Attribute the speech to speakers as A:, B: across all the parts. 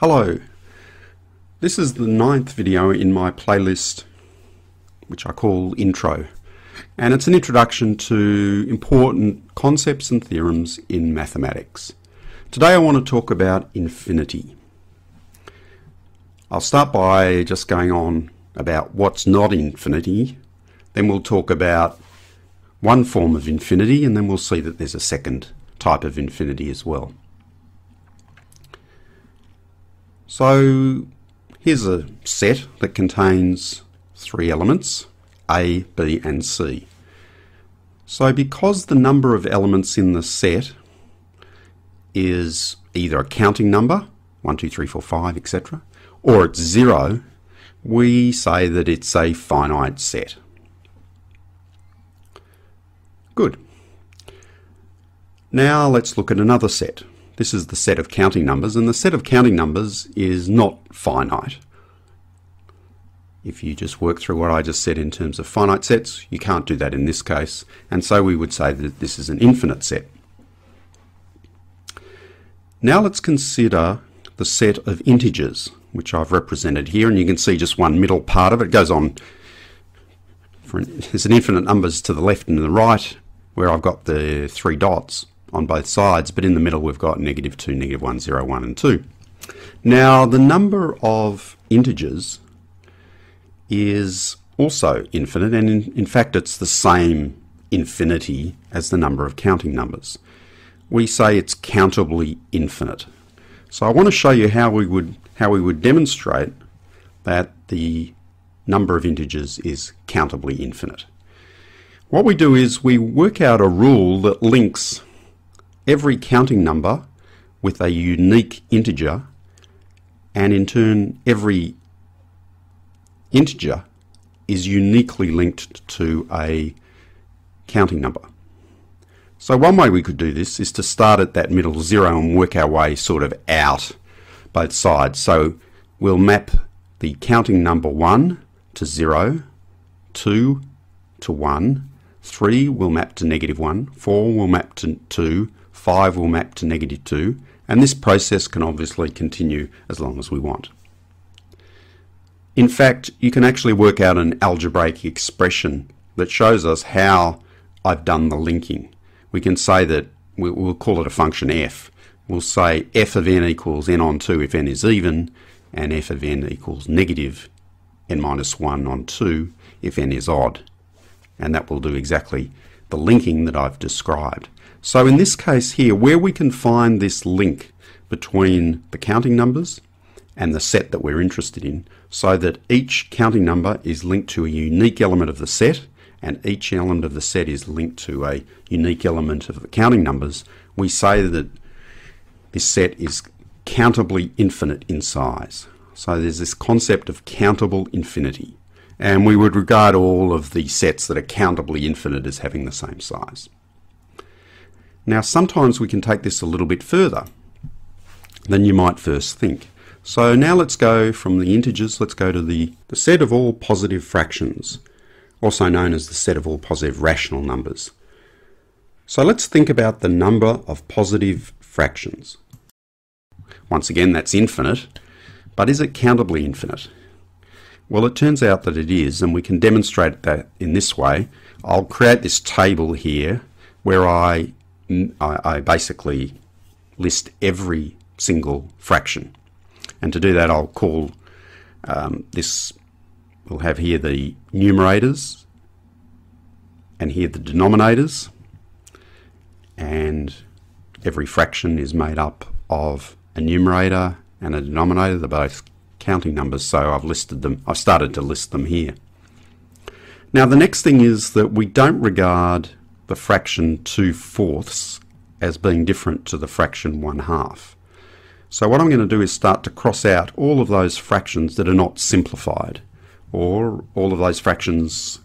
A: Hello, this is the ninth video in my playlist which I call Intro and it's an introduction to important concepts and theorems in mathematics. Today I want to talk about infinity. I'll start by just going on about what's not infinity, then we'll talk about one form of infinity and then we'll see that there's a second type of infinity as well. So here's a set that contains three elements, A, B and C. So because the number of elements in the set is either a counting number, 1, 2, 3, 4, 5, etc., or it's zero, we say that it's a finite set. Good. Now let's look at another set. This is the set of counting numbers, and the set of counting numbers is not finite. If you just work through what I just said in terms of finite sets, you can't do that in this case, and so we would say that this is an infinite set. Now let's consider the set of integers, which I've represented here, and you can see just one middle part of it. It goes on, there's an infinite numbers to the left and to the right, where I've got the three dots on both sides, but in the middle we've got negative 2, negative 1, 0, 1 and 2. Now the number of integers is also infinite and in, in fact it's the same infinity as the number of counting numbers. We say it's countably infinite. So I want to show you how we would how we would demonstrate that the number of integers is countably infinite. What we do is we work out a rule that links every counting number with a unique integer and in turn every integer is uniquely linked to a counting number. So one way we could do this is to start at that middle zero and work our way sort of out both sides. So we'll map the counting number 1 to 0, 2 to 1, 3 will map to negative 1, 4 will map to 2, 5 will map to negative 2, and this process can obviously continue as long as we want. In fact, you can actually work out an algebraic expression that shows us how I've done the linking. We can say that we'll call it a function f. We'll say f of n equals n on 2 if n is even, and f of n equals negative n minus 1 on 2 if n is odd. And that will do exactly the linking that I've described. So in this case here, where we can find this link between the counting numbers and the set that we're interested in, so that each counting number is linked to a unique element of the set, and each element of the set is linked to a unique element of the counting numbers, we say that this set is countably infinite in size. So there's this concept of countable infinity. And we would regard all of the sets that are countably infinite as having the same size. Now, sometimes we can take this a little bit further than you might first think. So now let's go from the integers, let's go to the, the set of all positive fractions, also known as the set of all positive rational numbers. So let's think about the number of positive fractions. Once again, that's infinite, but is it countably infinite? Well, it turns out that it is, and we can demonstrate that in this way. I'll create this table here where I I, I basically list every single fraction. And to do that, I'll call um, this, we'll have here the numerators and here the denominators. And every fraction is made up of a numerator and a denominator. They're both counting numbers, so I've listed them, I've started to list them here. Now, the next thing is that we don't regard the fraction 2 fourths as being different to the fraction 1 half. So what I'm going to do is start to cross out all of those fractions that are not simplified, or all of those fractions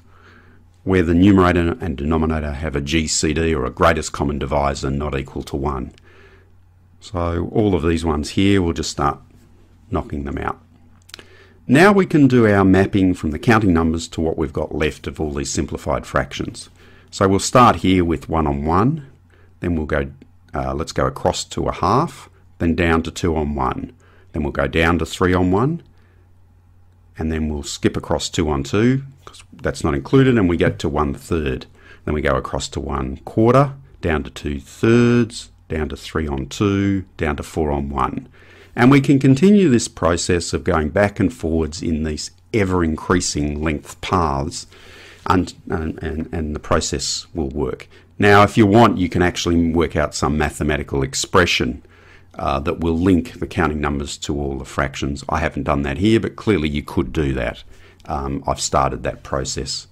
A: where the numerator and denominator have a GCD or a greatest common divisor not equal to 1. So all of these ones here, we'll just start knocking them out. Now we can do our mapping from the counting numbers to what we've got left of all these simplified fractions. So we'll start here with 1 on 1, then we'll go, uh, let's go across to a half, then down to 2 on 1, then we'll go down to 3 on 1, and then we'll skip across 2 on 2, because that's not included, and we get to one third. Then we go across to 1 quarter, down to 2 thirds, down to 3 on 2, down to 4 on 1. And we can continue this process of going back and forwards in these ever increasing length paths, and, and, and the process will work. Now, if you want, you can actually work out some mathematical expression uh, that will link the counting numbers to all the fractions. I haven't done that here, but clearly you could do that. Um, I've started that process.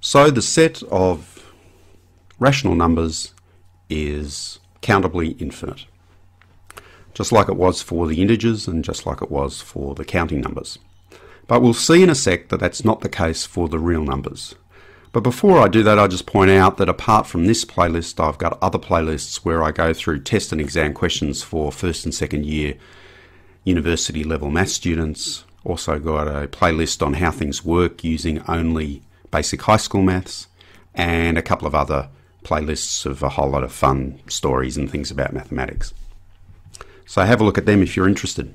A: So the set of rational numbers is countably infinite, just like it was for the integers and just like it was for the counting numbers. But we'll see in a sec that that's not the case for the real numbers. But before I do that, I just point out that apart from this playlist, I've got other playlists where I go through test and exam questions for first and second year university level math students. Also got a playlist on how things work using only basic high school maths and a couple of other playlists of a whole lot of fun stories and things about mathematics. So have a look at them if you're interested.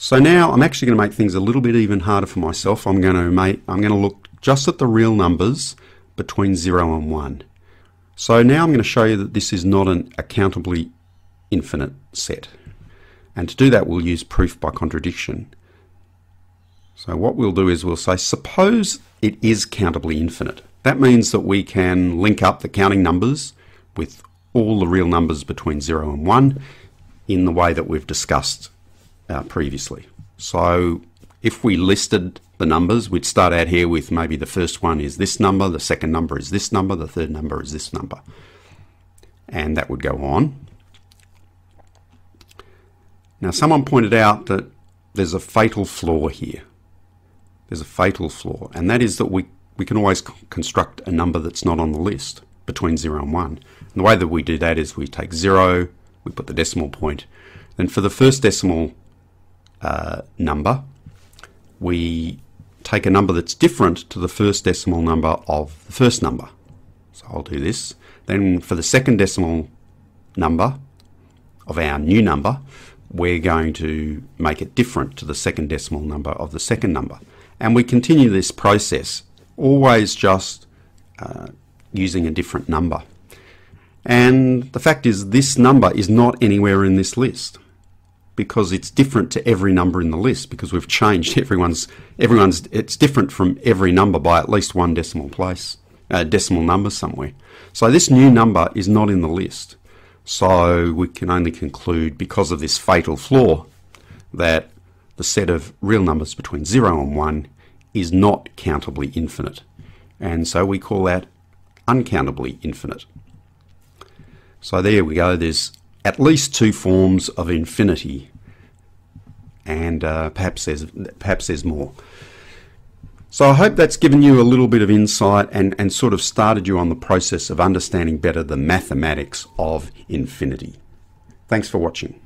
A: So now I'm actually going to make things a little bit even harder for myself. I'm going to make I'm going to look just at the real numbers between 0 and 1. So now I'm going to show you that this is not an accountably infinite set. And to do that we'll use proof by contradiction. So what we'll do is we'll say suppose it is countably infinite. That means that we can link up the counting numbers with all the real numbers between 0 and 1 in the way that we've discussed uh, previously. So if we listed the numbers, we'd start out here with maybe the first one is this number, the second number is this number, the third number is this number. And that would go on. Now, someone pointed out that there's a fatal flaw here. There's a fatal flaw, and that is that we, we can always construct a number that's not on the list between 0 and 1. And the way that we do that is we take 0, we put the decimal point, then for the first decimal uh, number, we take a number that's different to the first decimal number of the first number. So I'll do this. Then for the second decimal number of our new number, we're going to make it different to the second decimal number of the second number. And we continue this process, always just uh, using a different number. And the fact is, this number is not anywhere in this list because it's different to every number in the list because we've changed everyone's everyone's it's different from every number by at least one decimal place uh, decimal number somewhere. So this new number is not in the list. So we can only conclude because of this fatal flaw that the set of real numbers between 0 and 1 is not countably infinite. And so we call that uncountably infinite. So there we go. There's at least two forms of infinity, and uh, perhaps there's perhaps there's more. So I hope that's given you a little bit of insight and, and sort of started you on the process of understanding better the mathematics of infinity. Thanks for watching.